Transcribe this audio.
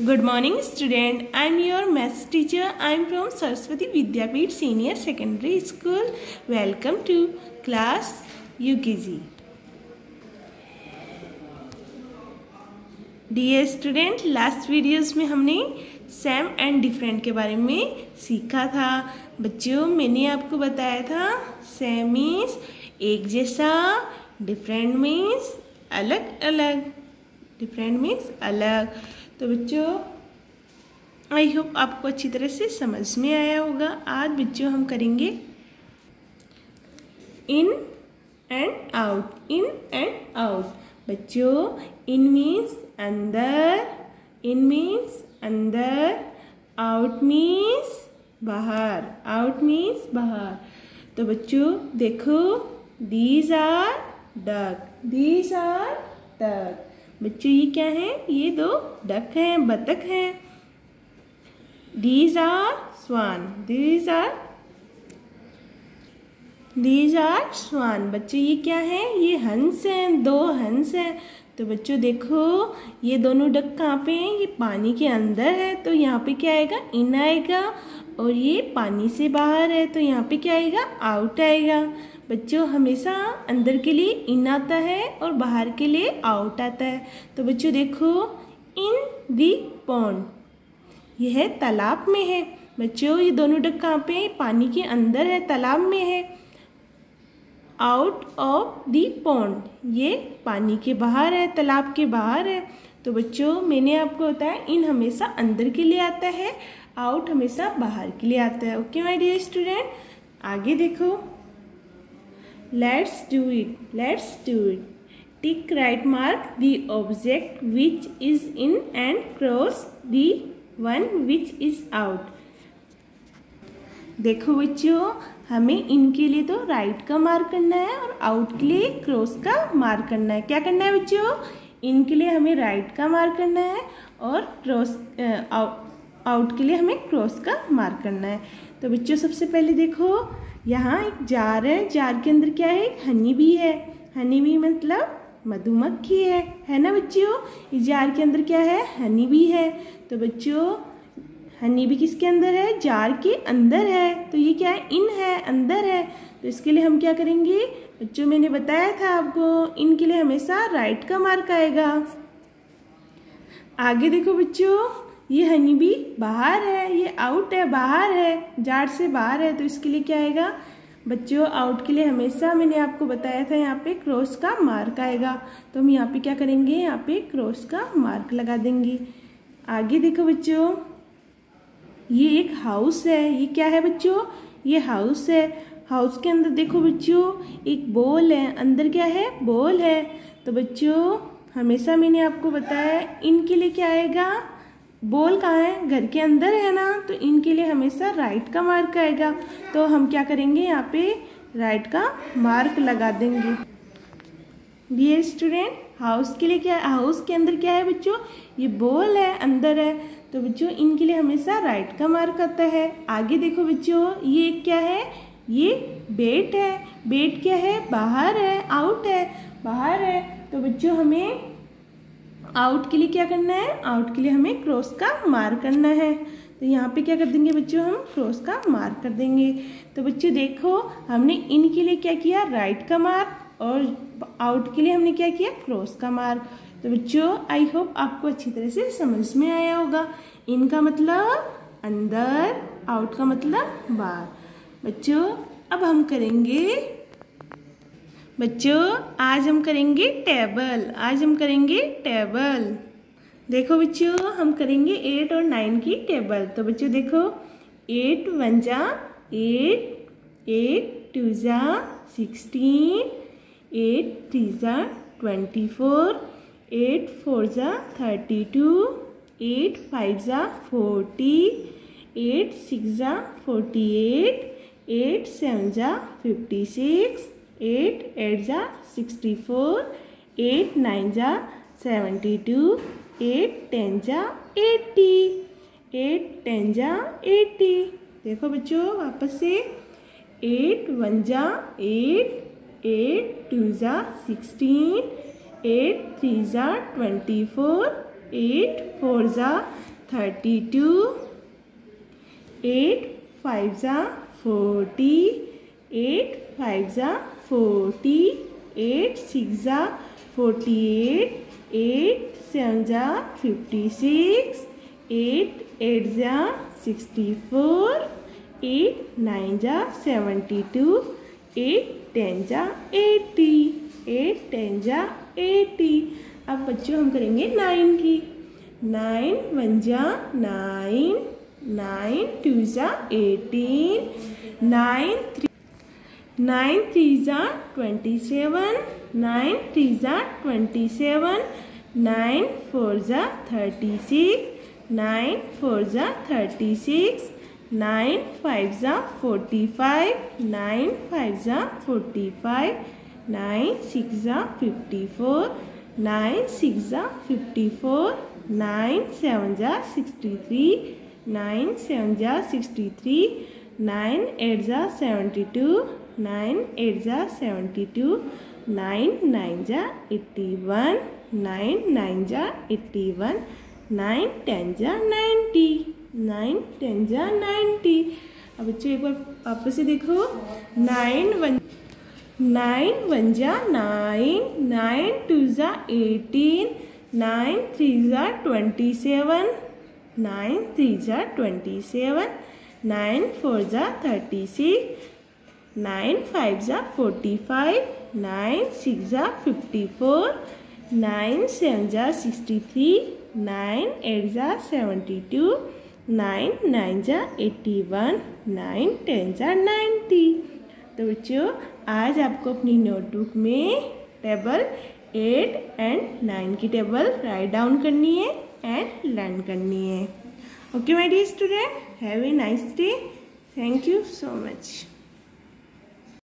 Good morning student I am your maths teacher I am from Saraswati Vidyapeeth senior secondary school welcome to class U K G D student last videos में हमने same and different के बारे में सीखा था। बच्चों, मैंने आपको बताया था सेम मीन्स एक जैसा डिफरेंट मीन्स अलग अलग डिफरेंट मीन्स अलग। तो बच्चों आई होप आपको अच्छी तरह से समझ में आया होगा। आज बच्चों हम करेंगे in and out in and out बच्चों इन मीन्स अंदर इन मीन्स अंदर आउट मीन्स बाहर आउट मीन्स बाहर। तो बच्चों, देखो these are duck these are duck बच्चों, ये क्या है? ये दो डक हैं, बतख हैं। These are swan these are these are swan बच्चों, ये क्या है? ये हंस हैं, दो हंस हैं। तो बच्चों, देखो, ये दोनों डक कहाँ पे हैं? ये पानी के अंदर है। तो यहाँ पे क्या आएगा? इन आएगा। और ये पानी से बाहर है तो यहाँ पे क्या आएगा? आउट आएगा। बच्चों, हमेशा अंदर के लिए इन आता है और बाहर के लिए आउट आता है। तो बच्चों, देखो इन दी पॉन्ड यह तालाब में है। बच्चों, ये दोनों डक कहाँ पे पानी के अंदर है, तालाब में है। आउट ऑफ़ दी पॉन्ड ये पानी के बाहर है, तालाब के बाहर है। तो बच्चों, मैंने आपको बताया, इन हमेशा अंदर के लिए आता है आउट हमेशा बाहर के लिए आता है ओके माय डियर स्टूडेंट आगे देखो let's do it. Let's do it. Tick right mark the object which is in and cross the one which is out. देखो बच्चों, हमें इनके लिए तो राइट का मार्क करना है और आउट के लिए क्रॉस का मार्क करना है क्या करना है बच्चों इनके लिए हमें राइट का मार्क करना है और क्रॉस आउट के लिए हमें क्रॉस का मार्क करना है। तो बच्चों, सबसे पहले देखो, यहाँ एक जार है। जार के अंदर क्या है? एक हनी भी है। हनी भी मतलब मधुमक्खी है। है ना बच्चों इस जार के अंदर क्या है? हनी भी है। तो बच्चों, हनी भी किसके अंदर है? जार के अंदर है। तो ये क्या है? इन है, अंदर है। तो इसके लिए हम क्या करेंगे? बच्चों मैंने बताया था आपको, इनके लिए हमेशा राइट का मार्क आएगा। आगे देखो बच्चों, ये हनी भी बाहर है, ये आउट है, बाहर है जार से बाहर है तो इसके लिए क्या आएगा? बच्चों आउट के लिए हमेशा मैंने आपको बताया था यहाँ पे क्रॉस का मार्क आएगा। तो हम यहाँ पे क्या करेंगे? यहाँ पे क्रॉस का मार्क लगा देंगे। आगे देखो बच्चों, ये एक हाउस है। ये क्या है बच्चों? ये हाउस है। हाउस के अंदर देखो बच्चों, एक बॉल है। अंदर क्या है? बॉल है। तो बच्चों, हमेशा मैंने आपको बताया, इनके लिए क्या आएगा? बॉल कहाँ है? घर के अंदर है ना? तो इनके लिए हमेशा राइट का मार्क आएगा। तो हम क्या करेंगे? यहाँ पे राइट का मार्क लगा देंगे। डियर स्टूडेंट हाउस के लिए क्या हाउस के अंदर क्या है बच्चों? ये बॉल है, अंदर है। तो बच्चों, इनके लिए हमेशा राइट का मार्क आता है। आगे देखो बच्चों, ये क्या है? ये बेट है। बेट क्या है? बाहर है आउट है। बाहर है। तो बच्चों, हमें आउट के लिए क्या करना है? आउट के लिए हमें क्रॉस का मार्क करना है। तो यहाँ पे क्या कर देंगे बच्चों, हम क्रॉस का मार्क कर देंगे। तो बच्चों, देखो, हमने इन के लिए क्या किया? राइट का मार्क और आउट के लिए हमने क्या किया? क्रॉस का मार्क तो बच्चों आई होप आपको अच्छी तरह से समझ में आया होगा। इनका मतलब अंदर आउट का मतलब बाहर। बच्चों, अब हम करेंगे बच्चों, आज हम करेंगे टेबल, आज हम करेंगे टेबल। देखो बच्चों, हम करेंगे एट और नाइन की टेबल। तो बच्चों देखो एट वन जा एट एट टू जा सिक्सटीन एट थ्री जा ट्वेंटी फोर एट फोर जा थर्टी टू एट फाइव जा फोर्टी एट सिक्स जा फोर्टी एट एट सेवन जा फिफ्टी सिक्स, एट एट जा सिक्सटी फोर, एट नाइन जा seventy two, eight ten जा eighty eight ten जा eighty देखो बच्चों, वापस से। एट वन जा एट एट टू जा सिक्सटीन, एट थ्री जा ट्वेंटी फोर, एट फोर ज़ा थर्टी टू, एट फाइव ज़ा फोर्टी एट फाइव ज़ा फोर्टी एट सिक्स ज़ा फोर्टी एट एट सेवन ज़ा फिफ्टी सिक्स एट एट ज़ा सिक्सटी फोर एट नाइन ज़ा seventy two eight ten ज़ा eighty eight ten ज़ा eighty अब बच्चों हम करेंगे नाइन की नाइन वन जा नाइन 9 2 18 9 3 9 3 27 9 3 27 9 4 36 9 4 36 9 5 45 9 5 45 9 6 54 9 6 54 9 7 63 नाइन सेवन ज़ा सिक्सटी थ्री, नाइन एट ज़ा सेवेंटी टू, नाइन एट ज़ा सेवेंटी टू, नाइन नाइन ज़ा एट्टी वन, नाइन नाइन ज़ा एट्टी वन, नाइन टेन ज़ा नाइन्टी नाइन टेन ज़ा नाइन्टी अब बच्चों एक बार वापस से देखो। नाइन वन नाइन वन जा नाइन नाइन टू ज़ा एटीन, नाइन थ्री ज़ा ट्वेंटी सेवन नाइन थ्री ज़ा ट्वेंटी सेवन, नाइन फोर ज़ा थर्टी सिक्स, नाइन फाइव ज़ा फोर्टी फाइव, नाइन सिक्स ज़ा फिफ्टी फोर, नाइन सेवन ज़ा सिक्सटी थ्री, नाइन एट ज़ा seventy two, nine nine ज़ा eighty one, nine ten ज़ा ninety तो बच्चों, आज आपको अपनी नोटबुक में टेबल एट एंड नाइन की टेबल राइट डाउन करनी है। एंड लर्न करनी है. Okay my dear student have a nice day thank you so much